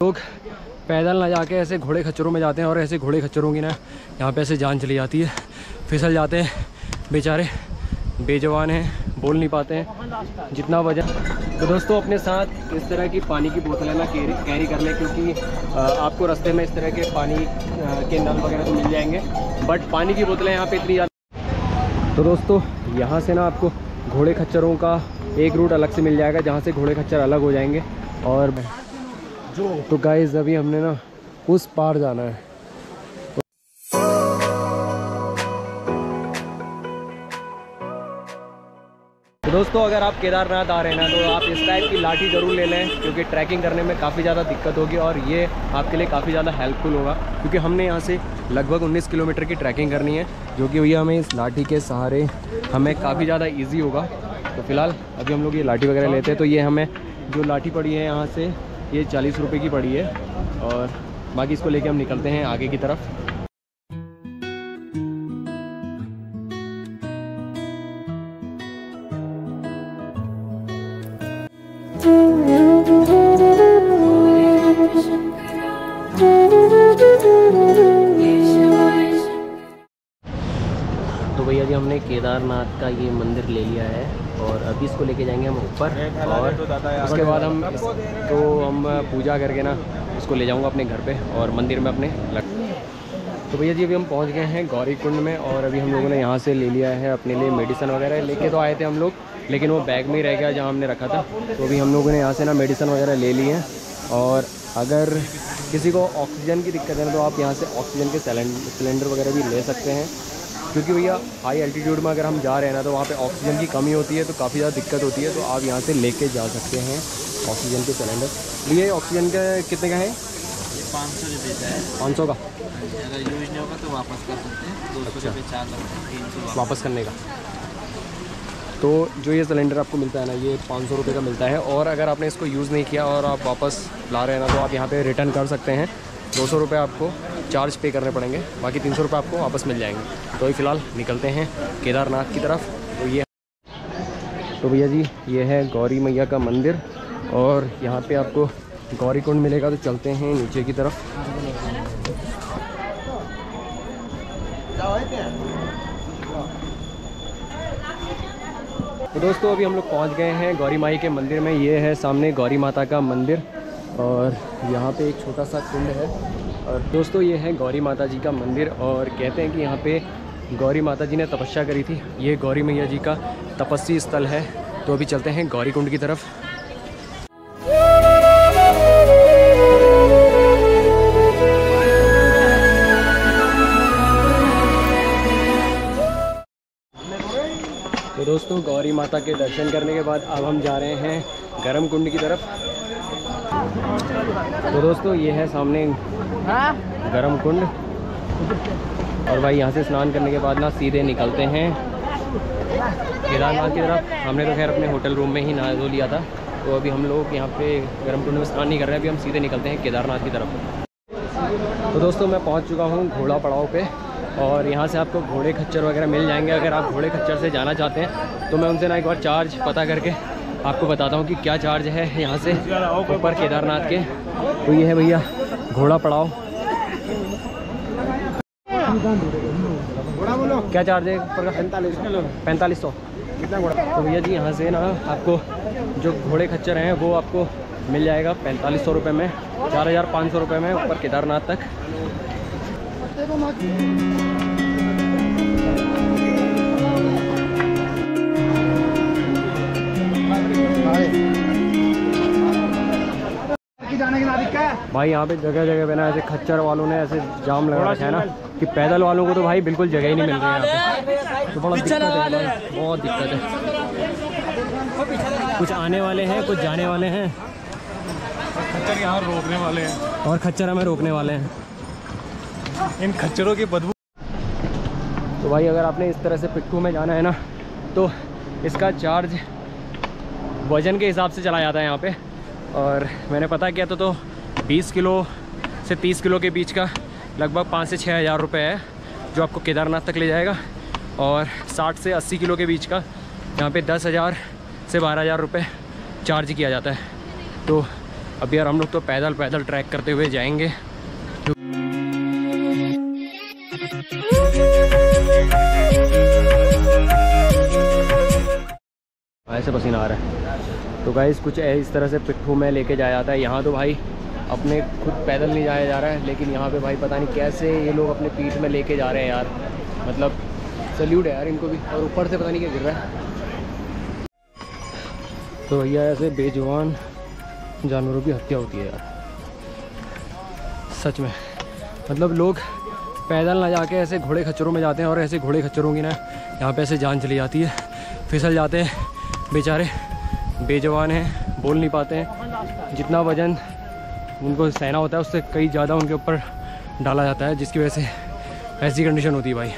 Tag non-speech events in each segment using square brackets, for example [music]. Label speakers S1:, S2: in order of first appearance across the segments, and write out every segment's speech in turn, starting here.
S1: लोग पैदल ना जाके ऐसे घोड़े खच्चरों में जाते हैं और ऐसे घोड़े खच्चरों की ना यहाँ पे ऐसे जान चली जाती है। फिसल जाते हैं। बेचारे बेजवान हैं, बोल नहीं पाते हैं। जितना वज़न तो दोस्तों, अपने साथ इस तरह की पानी की बोतलें ना कैरी कैरी कर लें क्योंकि आपको रास्ते में इस तरह के पानी के नल वगैरह तो मिल जाएँगे। बट पानी की बोतलें यहाँ पे इतनी ज़्यादा तो दोस्तों, यहाँ से ना आपको घोड़े खच्चरों का एक रूट अलग से मिल जाएगा, जहाँ से घोड़े खच्चर अलग हो जाएँगे। और तो गाइस अभी हमने ना उस पार जाना है। तो दोस्तों, अगर आप केदारनाथ आ रहे हैं ना तो आप इस टाइप की लाठी ज़रूर ले लें, क्योंकि ट्रैकिंग करने में काफ़ी ज़्यादा दिक्कत होगी और ये आपके लिए काफ़ी ज़्यादा हेल्पफुल होगा, क्योंकि हमने यहाँ से लगभग 19 किलोमीटर की ट्रैकिंग करनी है, जो कि भैया हमें इस लाठी के सहारे हमें काफ़ी ज़्यादा ईजी होगा। तो फ़िलहाल अभी हम लोग ये लाठी वगैरह लेते हैं तो ये हमें जो लाठी पड़ी है यहाँ से ये चालीस रुपये की पड़ी है और बाकी इसको लेके हम निकलते हैं आगे की तरफ़। तो भैया जी हमने केदारनाथ का ये मंदिर ले लिया है। और अभी इसको लेके जाएँगे हम ऊपर और उसके बाद हम इसको हम पूजा करके ना इसको ले जाऊँगा अपने घर पे और मंदिर में अपने लग तो भैया जी अभी हम पहुँच गए हैं गौरी कुंड में और अभी हम लोगों ने यहाँ से ले लिया है अपने लिए मेडिसिन वगैरह लेके तो आए थे हम लोग लेकिन वो बैग में ही रह गया जहाँ हमने रखा था। तो अभी हम लोगों ने यहाँ से ना मेडिसन वगैरह ले ली है और अगर किसी को ऑक्सीजन की दिक्कत है ना तो आप यहाँ से ऑक्सीजन के सिलेंडर वगैरह भी ले सकते हैं। क्योंकि भैया हाई एल्टीट्यूड में अगर हम जा रहे हैं ना तो वहाँ पे ऑक्सीजन की कमी होती है तो काफ़ी ज़्यादा दिक्कत होती है तो आप यहाँ से लेके जा सकते हैं ऑक्सीजन के सिलेंडर ये ऑक्सीजन का कितने का है?
S2: पाँच सौ है।
S1: पाँच सौ का?
S2: अगर यूज़ नहीं होगा तो वापस कर सकते हैं। दो सौ
S1: अच्छा।
S2: रुपये लगता है
S1: वापस। करने का। तो जो ये सिलेंडर आपको मिलता है ना ये पाँच सौ रुपये का मिलता है। और अगर आपने इसको यूज़ नहीं किया और आप वापस ला रहे हैं ना तो आप यहाँ पे रिटर्न कर सकते हैं। दो सौ रुपये आपको चार्ज पे करने पड़ेंगे। बाकी तीन सौ रुपये आपको वापस मिल जाएँगे। तो अभी फ़िलहाल निकलते हैं केदारनाथ की तरफ़। तो ये तो भैया जी, ये है गौरी मैया का मंदिर और यहाँ पे आपको गौरी कुंड मिलेगा। तो चलते हैं नीचे की तरफ़। तो दोस्तों, अभी हम लोग पहुँच गए हैं गौरी माई के मंदिर में। ये है सामने गौरी माता का मंदिर। और यहाँ पे एक छोटा सा कुंड है। और दोस्तों, ये है गौरी माता जी का मंदिर और कहते हैं कि यहाँ पे गौरी माता जी ने तपस्या करी थी। ये गौरी मैया जी का तपस्वी स्थल है। तो अभी चलते हैं गौरी कुंड की तरफ़। तो दोस्तों, गौरी माता के दर्शन करने के बाद अब हम जा रहे हैं गर्म कुंड की तरफ़। तो दोस्तों ये है सामने गर्म कुंड। और भाई यहाँ से स्नान करने के बाद ना सीधे निकलते हैं। केदारनाथ की तरफ़। हमने तो खैर अपने होटल रूम में ही नहा धो लिया था। तो अभी हम लोग यहाँ पे गर्म कुंड में स्नान नहीं कर रहे हैं अभी हम सीधे निकलते हैं केदारनाथ की तरफ़। तो दोस्तों मैं पहुँच चुका हूँ घोड़ा पड़ाव पे। और यहाँ से आपको घोड़े खच्चर वगैरह मिल जाएँगे। अगर आप घोड़े खच्चर से जाना चाहते हैं तो मैं उनसे ना एक बार चार्ज पता करके आपको बताता हूँ कि क्या चार्ज है यहाँ से ऊपर केदारनाथ के। तो ये है भैया घोड़ा पड़ाव। क्या चार्ज है पैंतालीस पैंतालीस सौ। कितना घोड़ा तो भैया जी यहाँ से ना आपको जो घोड़े खच्चर हैं वो आपको मिल जाएगा पैंतालीस सौ रुपये में, चार हज़ार पाँच सौ रुपये में ऊपर केदारनाथ तक। भाई यहाँ पे जगह जगह पे ना ऐसे खच्चर वालों ने ऐसे जाम लगा रखा है ना कि पैदल वालों को तो भाई बिल्कुल जगह ही नहीं मिल रही है तो बड़ा दिक्कत है बहुत दिक्कत है। कुछ आने वाले हैं कुछ जाने वाले हैं।
S3: खच्चर यहाँ रोकने वाले हैं।
S1: और खच्चर हमें रोकने वाले हैं।
S3: इन खच्चरों की बदबू
S1: तो भाई अगर आपने इस तरह से पिट्ठू में जाना है ना तो इसका चार्ज वज़न के हिसाब से चला जाता है यहाँ पे। और मैंने पता किया तो तो 20 किलो से 30 किलो के बीच का लगभग पाँच से छः हज़ार रुपये है, जो आपको केदारनाथ तक ले जाएगा। और 60 से 80 किलो के बीच का यहाँ पे दस हज़ार से बारह हज़ार रुपये चार्ज किया जाता है। तो अभी यार हम लोग तो पैदल पैदल ट्रैक करते हुए जाएँगे। ऐसे पसीना आ रहा है। तो गाइस कुछ इस तरह से पिट्ठू में लेके जाया जाता है। यहाँ तो भाई अपने खुद पैदल नहीं जाया जा रहा है, लेकिन यहाँ पे भाई पता नहीं कैसे ये लोग अपने पीठ में लेके जा रहे हैं यार। मतलब सल्यूट है यार इनको भी, और ऊपर से पता नहीं क्या गिर रहा है। तो भैया, ऐसे बेजुबान जानवरों की हत्या होती है यार। सच में। मतलब लोग पैदल ना जाके ऐसे घोड़े खच्चरों में जाते हैं, और ऐसे घोड़े खच्चरों की ना यहाँ पे ऐसे जान चली जाती है, फिसल जाते हैं। बेचारे बेजवान हैं, बोल नहीं पाते हैं। जितना वज़न उनको सहना होता है, उससे कई ज़्यादा उनके ऊपर डाला जाता है, जिसकी वजह से ऐसी कंडीशन होती है भाई।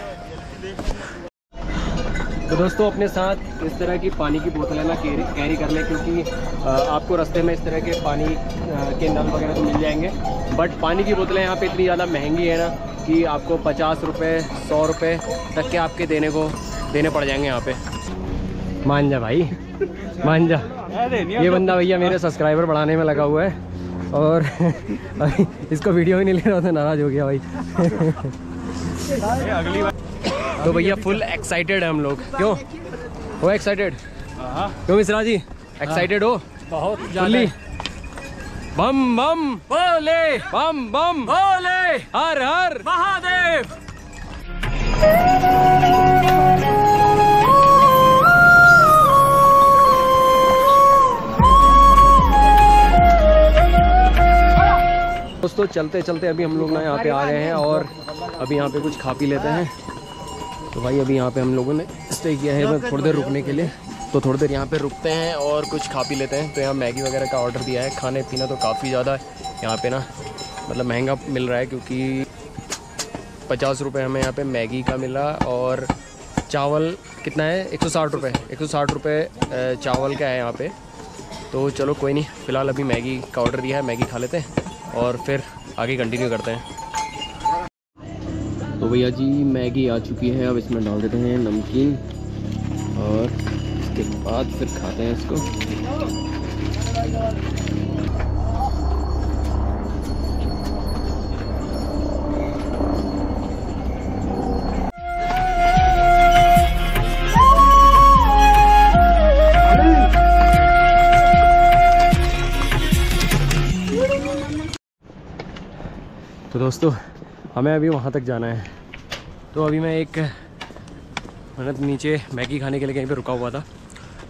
S1: तो दोस्तों, अपने साथ इस तरह की पानी की बोतलें ना कैरी कैरी कर लें, क्योंकि आपको रास्ते में इस तरह के पानी के नल वगैरह तो मिल जाएँगे। बट पानी की बोतलें यहाँ पे इतनी ज़्यादा महँगी है ना, कि आपको पचास रुपये सौ रुपये तक के आपके देने को देने पड़ जाएँगे यहाँ पे। मान जा भाई मान जा। ये बंदा भैया मेरे सब्सक्राइबर बढ़ाने में लगा हुआ है। और [laughs] इसको वीडियो ही नहीं ले रहा था नाराज़ हो गया भाई।
S3: अगली बार।
S1: तो भैया फुल एक्साइटेड है हम लोग। क्यों? हो एक्साइटेड क्यों मिश्रा जी? एक्साइटेड हो?
S3: बहुत
S1: फुल्ली। बम बम बोले। बम बम बोले। हर हर। महादेव। दोस्तों, चलते चलते अभी हम लोग ना यहाँ पे आ गए हैं और अभी यहाँ पे कुछ खा पी लेते हैं। तो भाई, अभी यहाँ पे हम लोगों ने स्टे किया है थोड़ी देर रुकने के लिए। तो थोड़ी देर यहाँ पे रुकते हैं और कुछ खा पी लेते हैं। तो यहाँ मैगी वगैरह का ऑर्डर दिया है। खाने पीना तो काफ़ी ज़्यादा है यहाँ पे ना मतलब महँगा मिल रहा है क्योंकि पचास रुपये हमें यहाँ पे मैगी का मिला और चावल कितना है? एक सौ साठ रुपये एक सौ साठ रुपये चावल का है यहाँ पे। तो चलो कोई नहीं, फ़िलहाल अभी मैगी का ऑर्डर दिया है। मैगी खा लेते हैं। और फिर आगे कंटिन्यू करते हैं। तो भैया जी, मैगी आ चुकी है, अब इसमें डाल देते हैं नमकीन और इसके बाद फिर खाते हैं इसको। दोस्तों, हमें अभी वहाँ तक जाना है। तो अभी मैं एक मतलब नीचे मैगी खाने के लिए कहीं पे रुका हुआ था।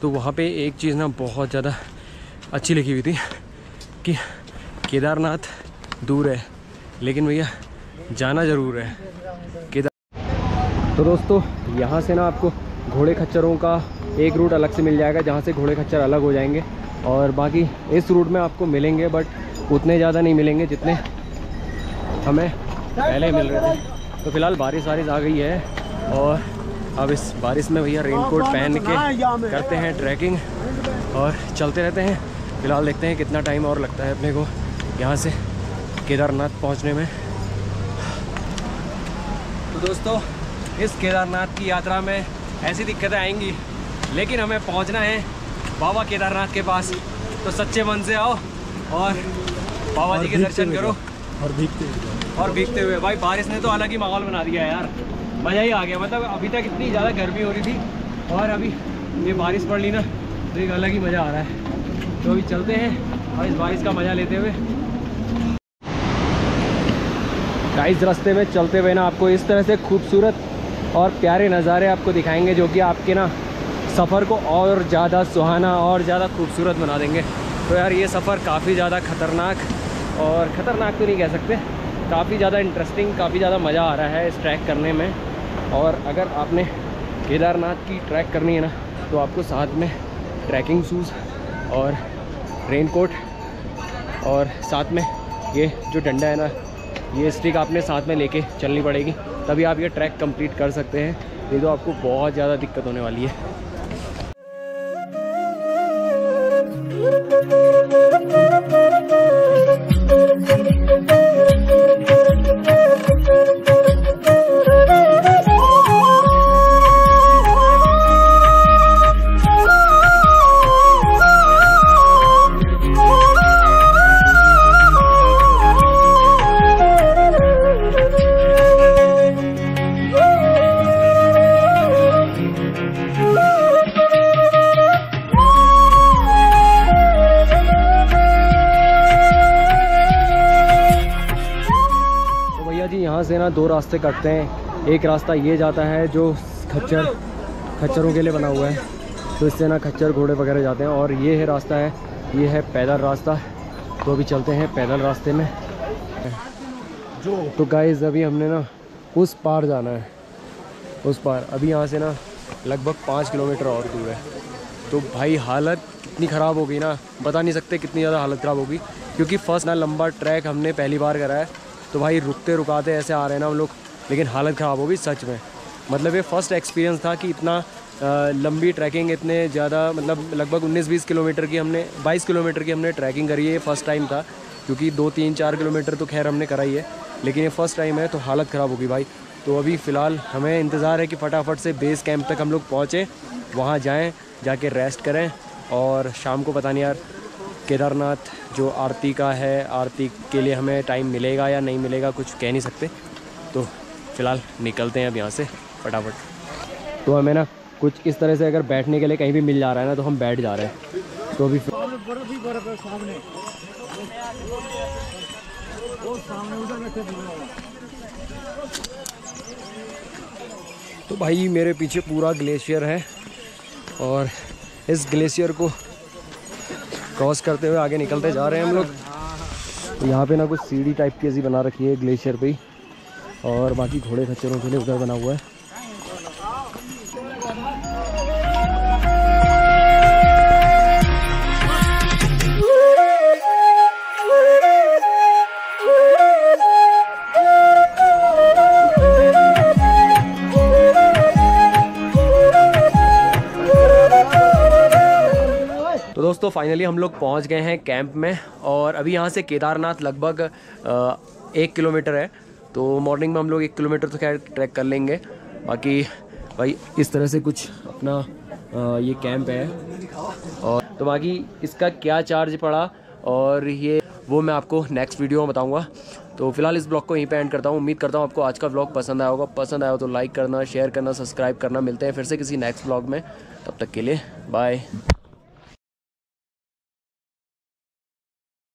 S1: तो वहाँ पे एक चीज़ ना बहुत ज़्यादा अच्छी लिखी हुई थी कि केदारनाथ दूर है, लेकिन भैया जाना ज़रूर है। केदार तो दोस्तों, यहाँ से ना आपको घोड़े खच्चरों का एक रूट अलग से मिल जाएगा, जहाँ से घोड़े खच्चर अलग हो जाएँगे। और बाकी इस रूट में आपको मिलेंगे बट उतने ज़्यादा नहीं मिलेंगे जितने हमें पहले मिल रहे थे। तो फ़िलहाल बारिश वारिश आ गई है और अब इस बारिश में भैया रेनकोट पहन के करते हैं ट्रैकिंग और चलते रहते हैं। फ़िलहाल देखते हैं कितना टाइम और लगता है अपने को यहाँ से केदारनाथ पहुँचने में। तो दोस्तों इस केदारनाथ की यात्रा में ऐसी दिक्कतें आएँगी लेकिन हमें पहुँचना है बाबा केदारनाथ के पास। तो सच्चे मन से आओ और बाबा जी के दर्शन करो।
S3: और भीगते हुए।
S1: और भीगते हुए। भाई, बारिश ने तो अलग ही माहौल बना दिया यार। मज़ा ही आ गया। मतलब अभी तक इतनी ज़्यादा गर्मी हो रही थी और अभी ये बारिश पड़ ली ना तो एक अलग ही मज़ा आ रहा है। तो अभी चलते हैं और इस बारिश का मज़ा लेते हुए। गाइस रास्ते में चलते हुए ना आपको इस तरह से खूबसूरत और प्यारे नज़ारे आपको दिखाएँगे, जो कि आपके ना सफ़र को और ज़्यादा सुहाना और ज़्यादा खूबसूरत बना देंगे। तो यार, ये सफ़र काफ़ी ज़्यादा ख़तरनाक और ख़तरनाक तो नहीं कह सकते। काफ़ी ज़्यादा इंटरेस्टिंग काफ़ी ज़्यादा मज़ा आ रहा है इस ट्रैक करने में। और अगर आपने केदारनाथ की ट्रैक करनी है ना तो आपको साथ में ट्रैकिंग शूज़ और रेन कोट और साथ में ये जो डंडा है ना, ये स्टिक आपने साथ में लेके चलनी पड़ेगी। तभी आप ये ट्रैक कंप्लीट कर सकते हैं। ये तो आपको बहुत ज़्यादा दिक्कत होने वाली है। रास्ते कटते हैं। एक रास्ता ये जाता है जो खच्चर, खच्चरों के लिए बना हुआ है। तो इससे ना खच्चर घोड़े वगैरह जाते हैं और ये है रास्ता है। ये है पैदल रास्ता। तो अभी चलते हैं पैदल रास्ते में। जो तो गाइज़ अभी हमने ना उस पार जाना है। उस पार। अभी यहाँ से ना लगभग पाँच किलोमीटर और दूर है। तो भाई हालत इतनी ख़राब हो गई ना। बता नहीं सकते कितनी ज़्यादा हालत ख़राब होगी। क्योंकि फ़र्स्ट ना लंबा ट्रैक हमने पहली बार करा है। तो भाई रुकते रुकाते ऐसे आ रहे हैं ना हम लोग, लेकिन हालत ख़राब हो गई सच में। मतलब ये फ़र्स्ट एक्सपीरियंस था कि इतना लंबी ट्रैकिंग इतने ज़्यादा मतलब लगभग 19-20 किलोमीटर की हमने 22 किलोमीटर की हमने ट्रैकिंग करी है, ये फ़र्स्ट टाइम था, क्योंकि दो, तीन, चार किलोमीटर तो खैर हमने कराई है, लेकिन ये फ़र्स्ट टाइम है तो हालत ख़राब होगी भाई। तो अभी फ़िलहाल हमें इंतज़ार है कि फटाफट से बेस कैंप तक हम लोग पहुँचें, वहाँ जाएँ, जाके रेस्ट करें, और शाम को पता नहीं यार केदारनाथ जो आरती का है आरती के लिए हमें टाइम मिलेगा या नहीं मिलेगा कुछ कह नहीं सकते। तो फ़िलहाल निकलते हैं अब यहाँ से फटाफट। तो हमें ना कुछ इस तरह से अगर बैठने के लिए कहीं भी मिल जा रहा है ना तो हम बैठ जा रहे हैं। तो अभी तो भाई मेरे पीछे पूरा ग्लेशियर है और इस ग्लेशियर को क्रॉस करते हुए आगे निकलते जा रहे हैं हम लोग। यहाँ पे ना कुछ सीढ़ी टाइप की ऐसी बना रखी है ग्लेशियर पे और बाकी घोड़े खच्चरों के लिए उधर बना हुआ है। दोस्तों फाइनली हम लोग पहुँच गए हैं कैंप में और अभी यहाँ से केदारनाथ लगभग एक किलोमीटर है। तो मॉर्निंग में हम लोग एक किलोमीटर तो खैर ट्रैक कर लेंगे। बाकी भाई, इस तरह से कुछ अपना ये कैंप है। और तो बाकी इसका क्या चार्ज पड़ा और ये, वो मैं आपको नेक्स्ट वीडियो में बताऊँगा। तो फ़िलहाल इस ब्लॉग को यहीं पे एंड करता हूँ। उम्मीद करता हूँ आपको आज का ब्लॉग पसंद आया होगा। पसंद आया हो तो लाइक करना शेयर करना सब्सक्राइब करना। मिलते हैं फिर से किसी नेक्स्ट ब्लॉग में। तब तक के लिए बाय